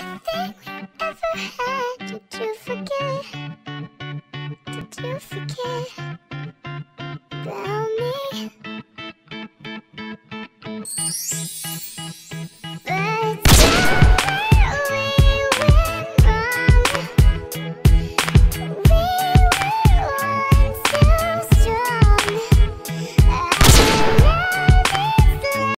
everything we ever had. Did you forget? Did you forget about me?